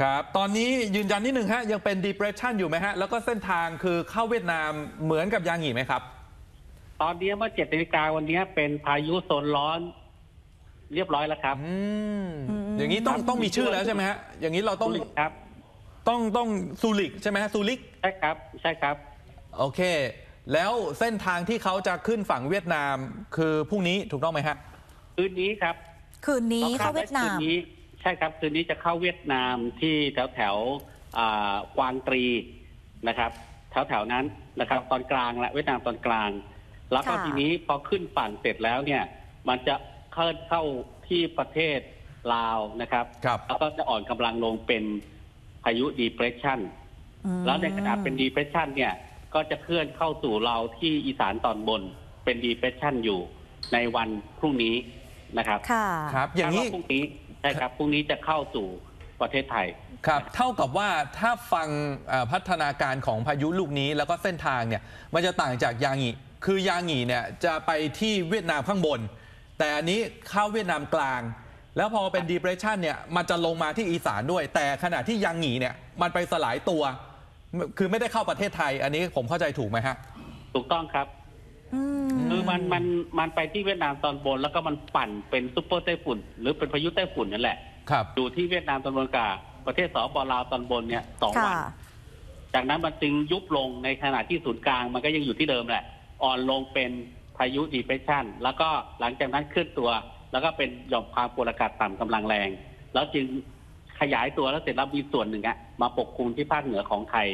ครับ ตอนนี้ยืนยันนิดหนึ่งฮะ ยังเป็น depression อยู่ไหมฮะ แล้วก็เส้นทางคือเข้าเวียดนามเหมือนกับยางหยีไหมครับ ตอนนี้เมื่อเจ็ดนาฬิกาวันนี้เป็นพายุโซนร้อน เรียบร้อยแล้วครับอืมอืม อย่างนี้ต้องครับ ต้องมีชื่อแล้วใช่ไหมฮะ อย่างนี้เราต้องครับ ต้องต้องซูริกใช่ไหมฮะซูริก ใช่ครับ ใช่ครับ โอเค แล้วเส้นทางที่เขาจะขึ้นฝั่งเวียดนามคือพรุ่งนี้ถูกต้องไหมฮะ คืนนี้ครับคืนนี้เข้าเวียดนาม คืนนี้ ใช่ครับคืนนี้จะเข้าเวียดนามที่แถวแถวๆอ่ากวางตรีนะครับแถวแถวๆนั้นนะครับ ตอนกลางและเวียดนามตอนกลาง แล้วก็ค่ะทีนี้พอขึ้นฝั่งเสร็จแล้วเนี่ย มันจะเคลื่อนเข้าที่ประเทศลาวนะครับครับแล้วก็จะอ่อนกำลังลงเป็นพายุ depression อืมแล้วในขณะเป็น depression เนี่ย ก็จะเคลื่อนเข้าสู่เราที่อีสานตอนบนเป็น depression อยู่ในวันพรุ่งนี้นะครับ ค่ะ ครับ อย่างนี้คดว่พรุ่งนี้ ใช่ครับพรุ่งนี้จะเข้าสู่ประเทศไทย ครับเท่ากับว่าถ้าฟังเอ่อพัฒนาการของพายุลูกนี้แล้วก็เส้นทางเนี่ยมันจะต่างจากยางหงีคือยางหงีเนี่ยจะไปที่เวียดนามข้างบน แต่อันนี้เข้าเวียดนามกลาง แล้วพอเป็น depression เนี่ยมันจะลงมาที่อีสานด้วย แต่ขณะที่ยางหงีเนี่ยมันไปสลายตัว คือไม่ได้เข้าประเทศไทย อันนี้ผมเข้าใจถูกไหมฮะ ถูกต้องครับ อืม คือมันมันมันไปที่เวียดนามตอนบน แล้วก็มันปั่นเป็นซุปเปอร์ไต้ฝุ่น หรือเป็นพายุไต้ฝุ่นนั่นแหละครับอยู่ที่เวียดนามตอนบนกับประเทศสปลาวตอนบนเนี่ยสองค่ะวัน จากนั้นมันจึงยุบลงในขณะที่ศูนย์กลางมันก็ยังอยู่ที่เดิมแหละ อ่อนลงเป็นพายุ depression แล้วก็หลังจากนั้นขึ้นตัว แล้วก็เป็นหย่อมความกดอากาศต่ำกำลังแรง แล้วจึงขยายตัวแล้วเสร็จแล้วมีส่วนหนึ่งอะมาปกคลุมที่ภาคเหนือของไทย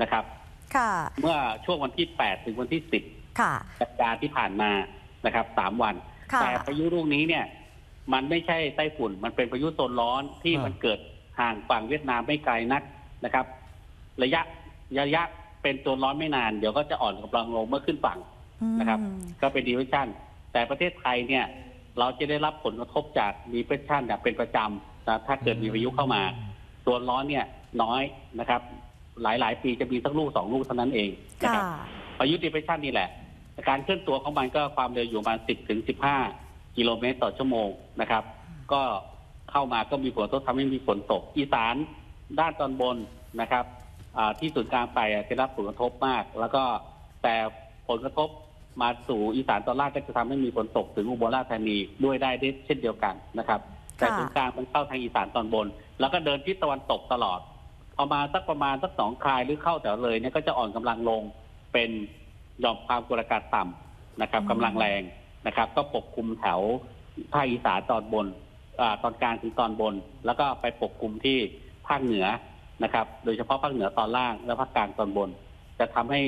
นะครับ ค่ะ เมื่อช่วงวันที่ 8 ถึงวันที่ 10 ค่ะกันยาที่ผ่านมานะครับสามวันค่ะแต่พายุลูกนี้เนี่ย มันไม่ใช่ไต้ฝุ่น มันเป็นพายุโซนร้อนที่อ่ามัมันเกิดห่างฝั่งเวียดนามไม่ไกลนักนะครับ ระยะระยะเป็นโซนร้อนไม่นาน เดี๋ยวก็จะอ่อนกำลังลงเมื่อขึ้นฝั่งนะครับอืมก็เป็นดีเวชั่น แต่ประเทศไทยเนี่ย เราจะได้รับผลกระทบจากดีเ e ชั่นเนี่ยเป็นประจำนะถ้าเกิดมีพายุเข้ามาโซนร้อนเนี่ยน้อยนะครับ หลายๆ ปีจะมีสักลูกสองลูกเท่านั้นเองนะคค่ะรับพายุดีเพรสชันนี่แหละ การเคลื่อนตัวของมันก็ความเร็วอยู่ประมาณ 10 ถึง 15 กิโลเมตรต่อชั่วโมงนะครับ ก็เข้ามาก็มีผลกระทบทำให้มีฝนตก อีสานด้านตอนบนนะครับอ่าที่ศูนย์กลางไปอะจะรับผลกระทบมาก แล้วก็แต่ผลกระทบมาสู่อีสานตอนล่างก็จะทำให้มีฝนตกถึงอุบลราชธานีด้วยได้ด้วยเช่นเดียวกันนะครับ แต่ค่ะศูนย์กลางมันเข้าทางอีสานตอนบน แล้วก็เดินทิศตะวันตกตลอดพอมาสักประมาณสักสองคลายหรือเข้าแถวเลยเนี่ยก็จะอ่อนกำลังลงเป็น หย่อมความกดอากาศต่ำนะครับอืมกำลังแรงนะครับ ก็ปกคลุมแถวภาคอีสานตอนบนอาตอนกลางถึงตอนบน แล้วก็ไปปกคลุมที่ภาคเหนือนะครับ โดยเฉพาะภาคเหนือตอนล่างและภาคกลางตอนบน จะทำให้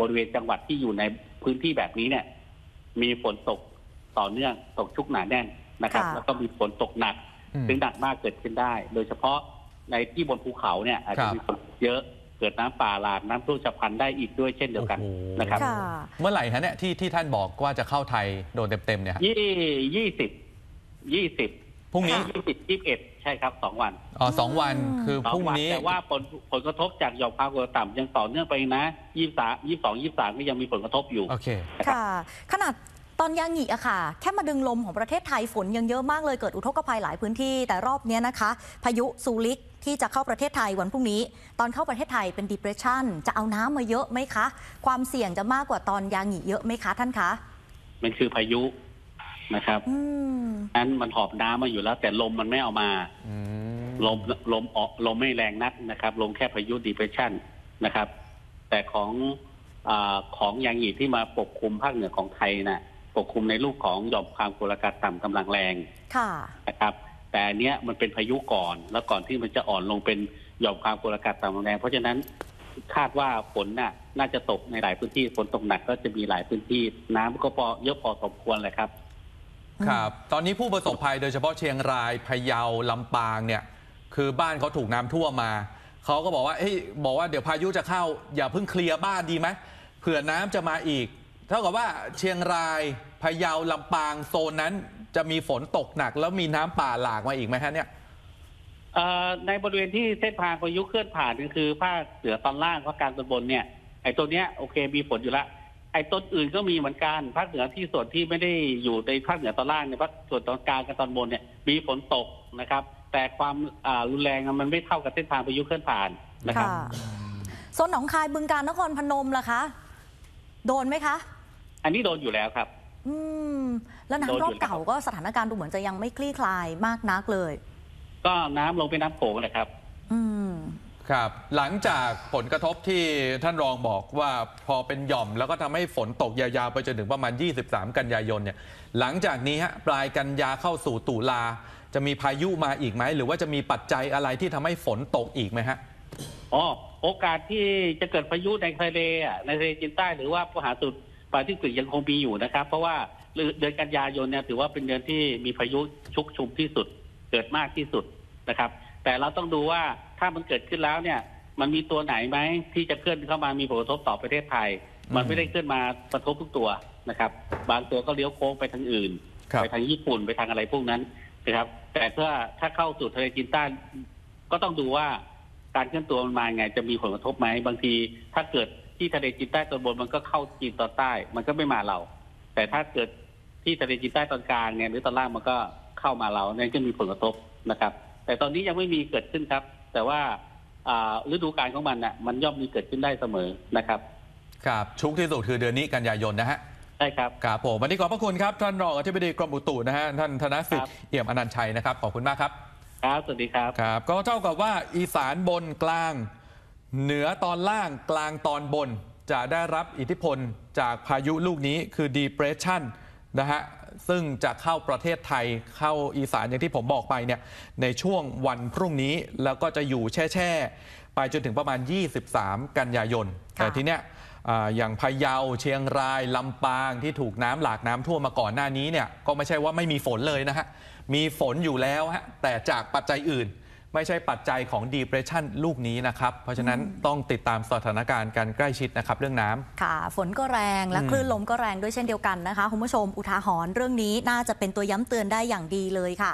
บริเวณจังหวัดที่อยู่ในพื้นที่แบบนี้เนี่ย มีฝนตกต่อเนื่องตกชุกหนาแน่นนะครับค่ะแล้วก็มีฝนตกหนักอืมถึงหนักมากเกิดขึ้นได้ โดยเฉพาะในที่บนภูเขาเนี่ยอาจครัจะบมีฝนเยอะเกิดน้ำป่าหลากน้ำท่วมฉับพลันได้อีกด้วยเช่นเดียวกันโอ้โห นะครับค่ะ เมื่อไหร่ฮะเนี่ยที่ที่ท่านบอกว่าจะเข้าไทยโดนเต็มๆเนี่ยฮะยี่ยี่สิบยี่สิบพรุ่งนี้ยี่สิบยี่สิบเอ็ดใช่ครับสองวันอ๋อสองวันคือสอพรุ่งงวันนี้แต่ว่าผลผลกระทบจากหย่อมความกดอากาศต่ำยังต่อเนื่องไปนะยี่สามยี่สองยี่สามก็ยังมีผลกระทบอยู่ โอเค ค่ะ ขนาดตอนยางหงีอะค่ะ แค่มาดึงลมของประเทศไทยฝนยังเยอะมากเลยเกิดอุทกภัยหลายพื้นที่ แต่รอบเนี้ยนะคะ พายุซูริก ที่จะเข้าประเทศไทยวันพรุ่งนี้ ตอนเข้าประเทศไทยเป็น depression จะเอาน้ำมาเยอะไหมคะ ความเสี่ยงจะมากกว่าตอนยางหงีเยอะไหมคะท่านคะมันคือพายุนะครับอืมนั้นมันหอบน้ำมาอยู่แล้ว แต่ลมมันไม่เอามา อืมลมลมออกลมไม่แรงนักนะครับ ลมแค่พายุ depression นะครับ แต่ของอาของยางหยีที่มาปกคลุมภาคเหนือของไทยนะปกคลุมในรูปของหย่อมความกดอากาศต่ำกำลังแรงค่ะ นะครับ แต่อันเนี้ยมันเป็นพายุก่อน แล้วก่อนที่มันจะอ่อนลงเป็นหย่อมความกดอากาศต่ำแรงเพราะฉะนั้นคาดว่าฝนน่ะ น่าจะตกในหลายพื้นที่ฝนตกหนักก็จะมีหลายพื้นที่ น้ำก็พอเยอะพอสมควรเลยครับ ครับ ตอนนี้ผู้ประสบภัยโดยเฉพาะเชียงรายพะเยาลำปางเนี่ย คือบ้านเขาถูกน้ำท่วมมาเขาก็บอกว่าเอ้ยบอกว่าเดี๋ยวพายุจะเข้า อย่าเพิ่งเคลียร์บ้านดีไหมเผื่อน้ำจะมาอีก เท่ากับว่าเชียงรายพะเยาลำปางโซนนั้น จะมีฝนตกหนัก แล้วมีน้ำป่าหลากมาอีกไหมฮะเนี่ยเอ่อในบริเวณที่เส้นทางพายุเคลื่อนผ่านก็คือภาคเหนือตอนล่างภาคกลางตอนบนเนี่ยไอ้ตัวเนี้ยโอเคมีฝนอยู่แล้วไอ้ต้นอื่นก็มีเหมือนกันภาคเหนือที่ส่วนที่ไม่ได้อยู่ในภาคเหนือตอนล่างในยภาคส่วนตอนกลางกับตอนบนเนี่ยมีฝนตกนะครับ แต่ความอ่ารุนแรงอะมันไม่เท่ากับเส้นทางพายุเคลื่อนผ่านนะครับค่ะโซนหนองคายบึงการนครพนมล่ะคะ โดนไหมคะ อันนี้โดนอยู่แล้วครับ อืม แล้วโดนน้ำอยู่รอบแล้วเก่าก็สถานการณ์ดูเหมือนจะยังไม่คลี่คลายมากนักเลย ก็น้ำลงไปน้ำโขงนะครับ อืมครับ หลังจากผลกระทบที่ท่านรองบอกว่าพอเป็นหย่อมแล้วก็ทำให้ฝนตกยาวๆ ไปจนถึงประมาณ 23 กันยายนเนี่ย หลังจากนี้ฮะปลายกันยาเข้าสู่ตุลา จะมีพายุมาอีกไหม หรือว่าจะมีปัจจัยอะไรที่ทำให้ฝนตกอีกไหมฮะอ๋อโอกาสที่จะเกิดพายุในทะเลอะในทะเลจีนใต้หรือว่าภูหาสุด ปาซิฟิกยังคงมีอยู่นะครับ เพราะว่าเดือนกันยายนเนี่ยถือว่าเป็นเดือนที่มีพายุชุกชุมที่สุด เกิดมากที่สุดนะครับ แต่เราต้องดูว่าถ้ามันเกิดขึ้นแล้วเนี่ย มันมีตัวไหนไหมที่จะเคลื่อนเข้ามามีผลกระทบต่อประเทศไทย มันไม่ได้เคลื่อนมากระทบทุกตัวนะครับ บางตัวก็เลี้ยวโค้งไปทางอื่นครับไปทางญี่ปุ่นไปทางอะไรพวกนั้นนะครับ แต่ถ้าถ้าเข้าสู่ทะเลจีนใต้ก็ต้องดูว่าการเคลื่อนตัวมันมาไงจะมีผลกระทบไหมบางที ถ้าเกิด ที่ทะเลจีนใต้ตอนบนมันก็เข้าจีนตอนใต้ มันก็ไม่มาเรา แต่ถ้าเกิดที่ทะเลจีนใต้ตอนกลางเนี่ยหรือตอนล่างมันก็เข้ามาเราเนี่ยก็มีผลกระทบนะครับ แต่ตอนนี้ยังไม่มีเกิดขึ้นครับ แต่ว่าอ่าฤดูกาลของมันน่ะมันย่อมมีเกิดขึ้นได้เสมอนะครับ ครับชุกที่สุดคือเดือนนี้กันยายนนะฮะใช่ครับครับผมวันนี้ขอบพระคุณครับ ท่านรองอธิบดีกรมอุตุนะฮะท่านธนสิทครัธิ์บเอี่ยมอนันต์ชัยนะครับขอบคุณมากครับ ครับสวัสดีครับครับ ก็เท่ากับว่าอีสานบนกลาง เหนือตอนล่างกลางตอนบนจะได้รับอิทธิพลจากพายุลูกนี้คือ depression นะฮะ ซึ่งจะเข้าประเทศไทยเข้าอีสานอย่างที่ผมบอกไปเนี่ยในช่วงวันพรุ่งนี้แล้วก็จะอยู่แช่ๆ ไปจนถึงประมาณ 23 กันยายนค่ะแต่ทีเนี้ยอ่าอย่างพะเยาเชียงราย ลำปางที่ถูกน้ำหลากน้ำท่วมมาก่อนหน้านี้เนี่ยก็ไม่ใช่ว่าไม่มีฝนเลยนะฮะ มีฝนอยู่แล้วฮะแต่จากปัจจัยอื่น ไม่ใช่ปัจจัยของ depression ลูกนี้นะครับ เพราะฉะนั้นต้องติดตามสถานการณ์การใกล้ชิดนะครับ เรื่องน้ำค่ะ ฝนก็แรงและอืมคลื่นลมก็แรงด้วยเช่นเดียวกันนะคะคุณผู้ชมอุทาหรณ์เรื่องนี้น่าจะเป็นตัวย้ำเตือนได้อย่างดีเลยค่ะ